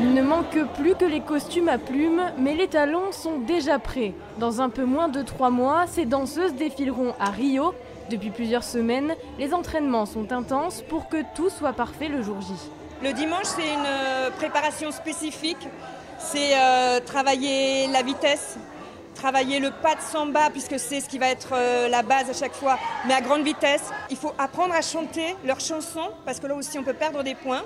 manque plus que les costumes à plumes, mais les talons sont déjà prêts. Dans un peu moins de trois mois, ces danseuses défileront à Rio. Depuis plusieurs semaines, les entraînements sont intenses pour que tout soit parfait le jour J. Le dimanche, c'est une euh, préparation spécifique. C'est euh, travailler la vitesse, travailler le pas de samba, puisque c'est ce qui va être euh, la base à chaque fois, mais à grande vitesse. Il faut apprendre à chanter leurs chansons, parce que là aussi, on peut perdre des points.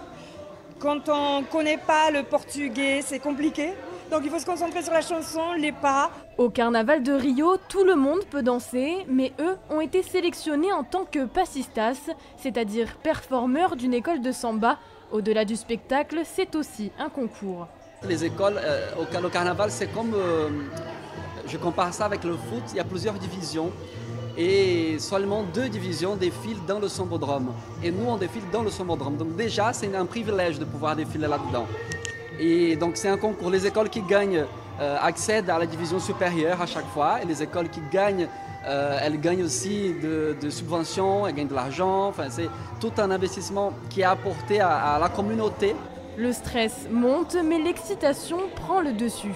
Quand on ne connaît pas le portugais, c'est compliqué. Donc il faut se concentrer sur la chanson, les pas. Au carnaval de Rio, tout le monde peut danser, mais eux ont été sélectionnés en tant que passistas, c'est-à-dire performeurs d'une école de samba. Au-delà du spectacle, c'est aussi un concours. Les écoles euh, au, carnaval, c'est comme, euh, je compare ça avec le foot, il y a plusieurs divisions et seulement deux divisions défilent dans le Sambodrome. Et nous, on défile dans le Sambodrome. Donc déjà, c'est un privilège de pouvoir défiler là-dedans. Et donc c'est un concours. Les écoles qui gagnent euh, accèdent à la division supérieure à chaque fois. Et les écoles qui gagnent, euh, elles gagnent aussi de, subventions, elles gagnent de l'argent. Enfin, c'est tout un investissement qui est apporté à la communauté. Le stress monte, mais l'excitation prend le dessus.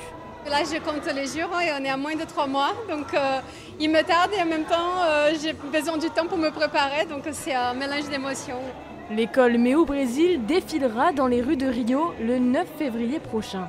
Là, je compte les jours et on est à moins de trois mois. Donc, euh, il me tarde et en même temps, euh, j'ai besoin du temps pour me préparer. Donc, c'est un mélange d'émotions. L'école Méo Brésil défilera dans les rues de Rio le 9 février prochain.